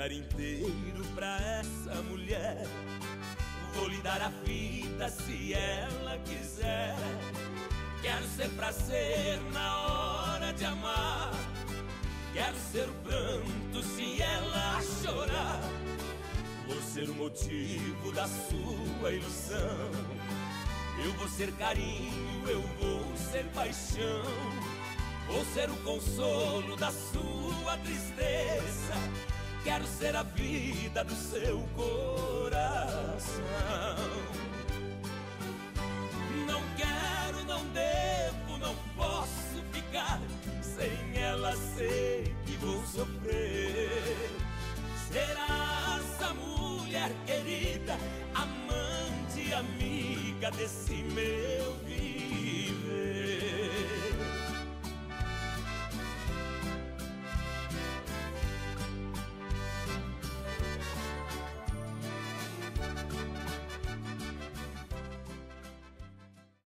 olhar inteiro pra essa mulher. Vou lhe dar a vida se ela quiser. Quero ser prazer na hora de amar. Quero ser o pranto se ela chorar. Vou ser o motivo da sua ilusão. Eu vou ser carinho, eu vou ser paixão. Vou ser o consolo da sua tristeza. Quero ser a vida do seu coração. Não quero, não devo, não posso ficar sem ela. Sei que vou sofrer. Será essa mulher querida, amante, amiga desse meu